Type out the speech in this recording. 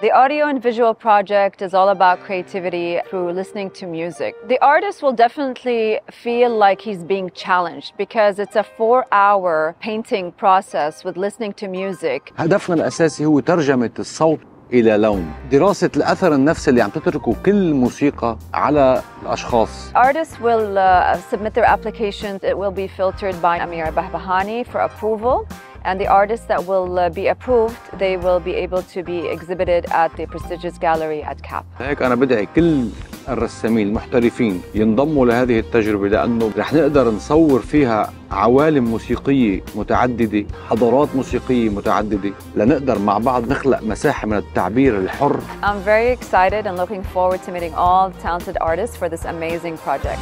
The audio and visual project is all about creativity through listening to music. The artist will definitely feel like he's being challenged because it's a four hour painting process with listening to music. هدفنا الأساسي هو ترجمة الصوت إلى لون دراسة الأثر النفسي اللي عم تتركه كل موسيقى على الأشخاص Artists will uh, submit their applications. It will be filtered by Amir Bahbahani for approval. And the artists that will uh, be approved, they will be able to be exhibited at the prestigious gallery at CAP. هيك أنا بدعي كل الرسامين المحترفين ينضموا لهذه التجربة لأنه رح نقدر نصور فيها عوالم موسيقية متعددة حضارات موسيقية متعددة لنقدر مع بعض نخلق مساحة من التعبير الحر I'm very excited and looking forward to meeting all talented artists for this amazing project.